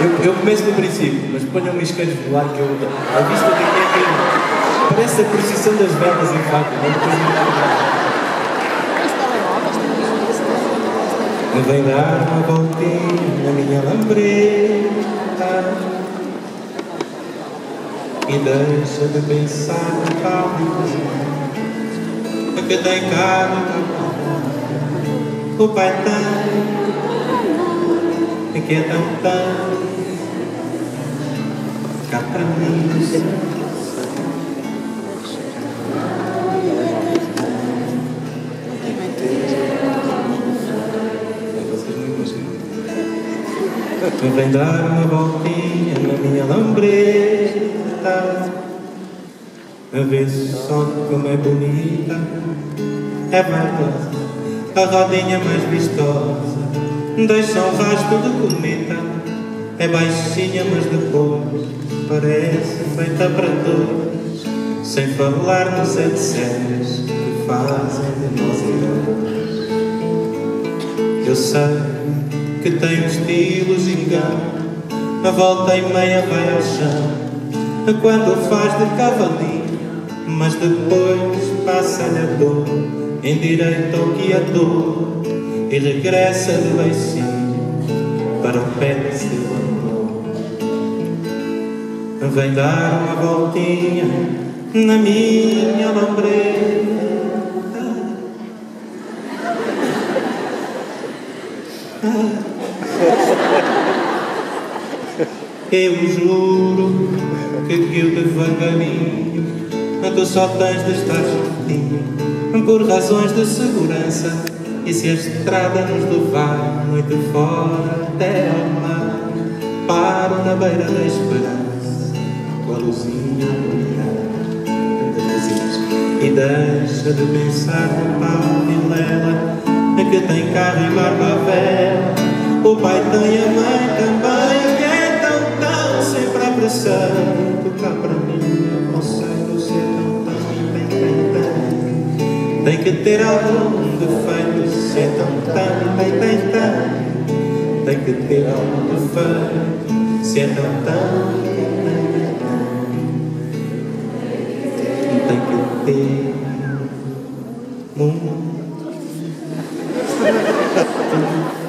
Eu, eu começo do princípio, mas ponham-me isqueiros no ar que eu. A vista daqui é que parece a procissão das velas em fato. É uma coisa muito Vem dar uma voltinha na minha lambreta. E deixa de pensar no carro Que tem carro O pai tem. Que é tão tão Cá para mim vem dar uma voltinha na minha lambreta A ver só como é bonita. É vaidosa A rodinha mais vistosa Deixa um rastro de cometa. É baixinha mas depois Parece feita para todos Sem falar nos etc Que fazem de nós heróis Eu sei que tem um estilo gigante, a volta e meia vai ao chão, quando faz de cavalinho, mas depois passa-lhe a dor, em direito ao guiador, e regressa de beicinho para o pé de seu amor. Vem dar uma voltinha na minha lambreta, Eu juro que eu devagarinho. Tu só tens de estar juntinho. Por razões de segurança. E se a estrada nos levar Noite fora até ao mar Paro na beira da esperança. Com a luzinha E deixa de pensar no pau e lela Que tem carro e barba vela o pai tem a mãe também Que é tão, tão sempre apressado Tocar pra mim, eu consigo ser tão, tão bem, bem, bem. Tem que ter algum defeito Ser tão, tão bem, bem, bem. Tem que ter algum defeito Ser tão, tão Tem que ter muito.